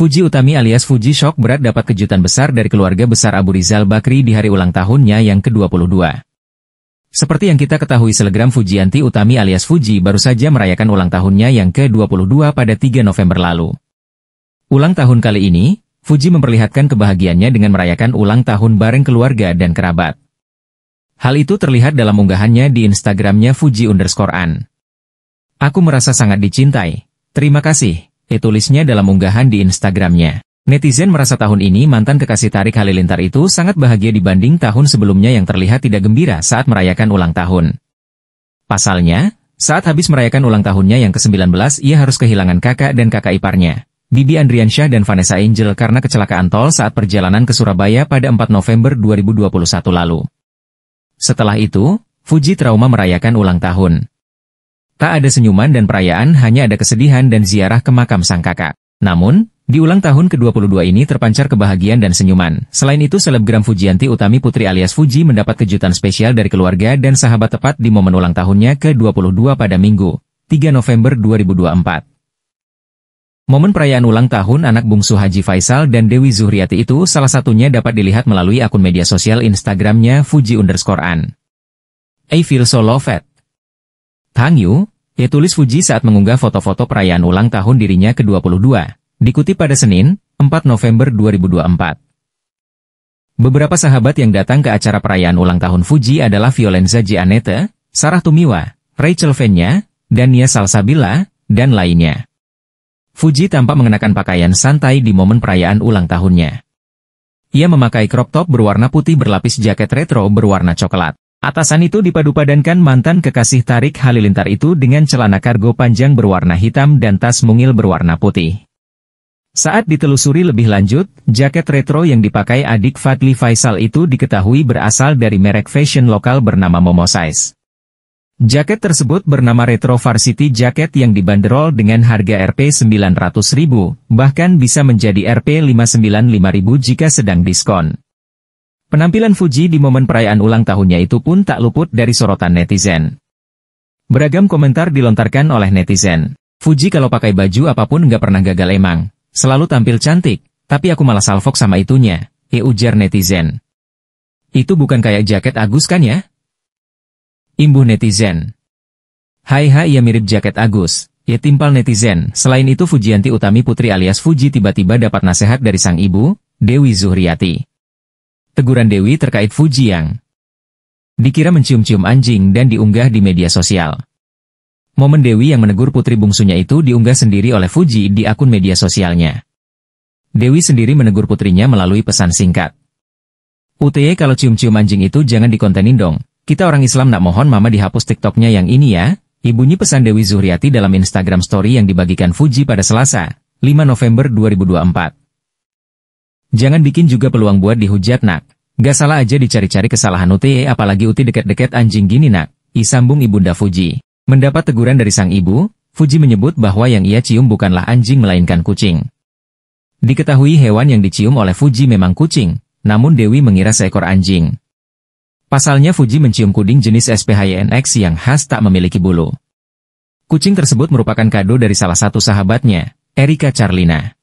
Fuji Utami alias Fuji Shock berat dapat kejutan besar dari keluarga besar Abu Rizal Bakri di hari ulang tahunnya yang ke-22. Seperti yang kita ketahui selegram Fujianti Utami alias Fuji baru saja merayakan ulang tahunnya yang ke-22 pada 3 November lalu. Ulang tahun kali ini, Fuji memperlihatkan kebahagiaannya dengan merayakan ulang tahun bareng keluarga dan kerabat. Hal itu terlihat dalam unggahannya di Instagramnya Fuji underscore an. Aku merasa sangat dicintai. Terima kasih, tulisnya dalam unggahan di Instagramnya. Netizen merasa tahun ini mantan kekasih Tarik Halilintar itu sangat bahagia dibanding tahun sebelumnya yang terlihat tidak gembira saat merayakan ulang tahun. Pasalnya, saat habis merayakan ulang tahunnya yang ke-19 ia harus kehilangan kakak dan kakak iparnya. Bibi Andriansyah dan Vanessa Angel karena kecelakaan tol saat perjalanan ke Surabaya pada 4 November 2021 lalu. Setelah itu, Fuji trauma merayakan ulang tahun. Tak ada senyuman dan perayaan hanya ada kesedihan dan ziarah ke makam sang kakak. Namun, di ulang tahun ke-22 ini terpancar kebahagiaan dan senyuman. Selain itu selebgram Fujianti Utami Putri alias Fuji mendapat kejutan spesial dari keluarga dan sahabat tepat di momen ulang tahunnya ke-22 pada Minggu, 3 November 2024. Momen perayaan ulang tahun anak bungsu Haji Faisal dan Dewi Zuhriati itu salah satunya dapat dilihat melalui akun media sosial Instagramnya Fuji underscore an. I feel so loved. Tang Yu, ya tulis Fuji saat mengunggah foto-foto perayaan ulang tahun dirinya ke-22, dikutip pada Senin, 4 November 2024. Beberapa sahabat yang datang ke acara perayaan ulang tahun Fuji adalah Violenza Gianete, Sarah Tumiwa, Rachel Fenya, Dania Salsabila, dan lainnya. Fuji tampak mengenakan pakaian santai di momen perayaan ulang tahunnya. Ia memakai crop top berwarna putih berlapis jaket retro berwarna coklat. Atasan itu dipadu-padankan mantan kekasih Tarik Halilintar itu dengan celana kargo panjang berwarna hitam dan tas mungil berwarna putih. Saat ditelusuri lebih lanjut, jaket retro yang dipakai adik Fadli Faisal itu diketahui berasal dari merek fashion lokal bernama Momo Size. Jaket tersebut bernama Retro Varsity Jacket yang dibanderol dengan harga Rp 900.000, bahkan bisa menjadi Rp 595.000 jika sedang diskon. Penampilan Fuji di momen perayaan ulang tahunnya itu pun tak luput dari sorotan netizen. Beragam komentar dilontarkan oleh netizen. Fuji kalau pakai baju apa pun nggak pernah gagal emang. Selalu tampil cantik, tapi aku malah salfok sama itunya, e ujar netizen. Itu bukan kayak jaket Agus kan ya? Imbuh netizen. Hai hai ia mirip jaket Agus, ya timpal netizen. Selain itu Fujianti Utami Putri alias Fuji tiba-tiba dapat nasihat dari sang ibu, Dewi Zuhriati. Teguran Dewi terkait Fuji yang dikira mencium-cium anjing dan diunggah di media sosial. Momen Dewi yang menegur putri bungsunya itu diunggah sendiri oleh Fuji di akun media sosialnya. Dewi sendiri menegur putrinya melalui pesan singkat. UTE kalau cium-cium anjing itu jangan dikontenin dong, kita orang Islam nak mohon mama dihapus TikToknya yang ini ya. Ibunyi pesan Dewi Zuhriati dalam Instagram story yang dibagikan Fuji pada Selasa, 5 November 2024. Jangan bikin juga peluang buat dihujat nak. Gak salah aja dicari-cari kesalahan UTE apalagi Uti deket-deket anjing gini nak. Isambung ibunda Fuji. Mendapat teguran dari sang ibu, Fuji menyebut bahwa yang ia cium bukanlah anjing melainkan kucing. Diketahui hewan yang dicium oleh Fuji memang kucing, namun Dewi mengira seekor anjing. Pasalnya Fuji mencium kuding jenis SPHYNX yang khas tak memiliki bulu. Kucing tersebut merupakan kado dari salah satu sahabatnya, Erika Charlina.